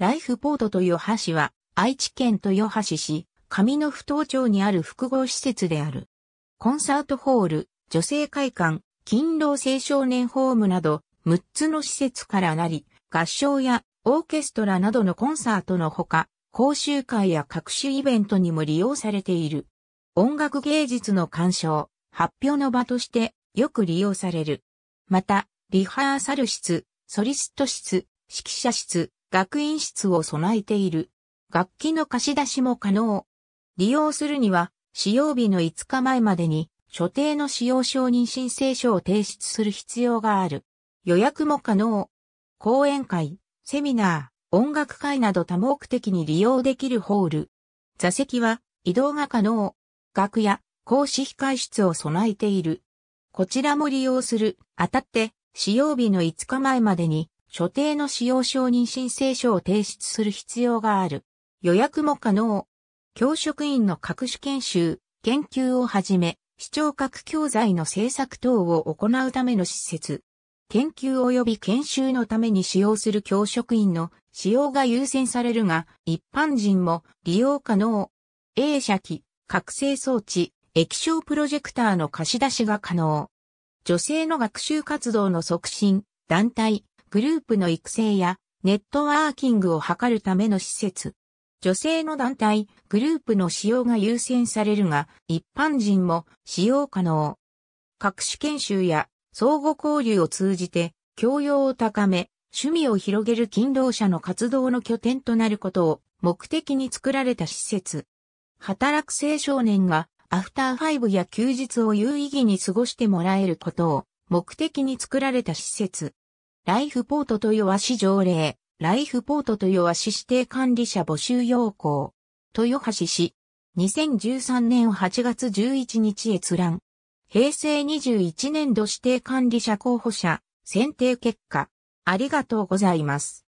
ライフポート豊橋は、愛知県豊橋市、上野不当町にある複合施設である。コンサートホール、女性会館、勤労青少年ホームなど、6つの施設からなり、合唱やオーケストラなどのコンサートのほか、講習会や各種イベントにも利用されている。音楽芸術の鑑賞、発表の場としてよく利用される。また、リハーサル室、ソリスト室、指揮者室、学院室を備えている。楽器の貸し出しも可能。利用するには、使用日の5日前までに、所定の使用承認申請書を提出する必要がある。予約も可能。講演会、セミナー、音楽会など多目的に利用できるホール。座席は移動が可能。楽屋、講師控室を備えている。こちらも利用する。あたって、使用日の5日前までに、所定の使用承認申請書を提出する必要がある。予約も可能。教職員の各種研修、研究をはじめ、視聴覚教材の制作等を行うための施設。研究及び研修のために使用する教職員の使用が優先されるが、一般人も利用可能。映写機、覚醒装置、液晶プロジェクターの貸し出しが可能。女性の学習活動の促進、団体、グループの育成やネットワーキングを図るための施設。女性の団体、グループの使用が優先されるが、一般人も使用可能。各種研修や相互交流を通じて、教養を高め、趣味を広げる勤労者の活動の拠点となることを目的に作られた施設。働く青少年がアフターファイブや休日を有意義に過ごしてもらえることを目的に作られた施設。ライフポート豊橋条例、ライフポート豊橋指定管理者募集要項。豊橋市。2013年8月11日閲覧。平成21年度指定管理者候補者、選定結果。ありがとうございます。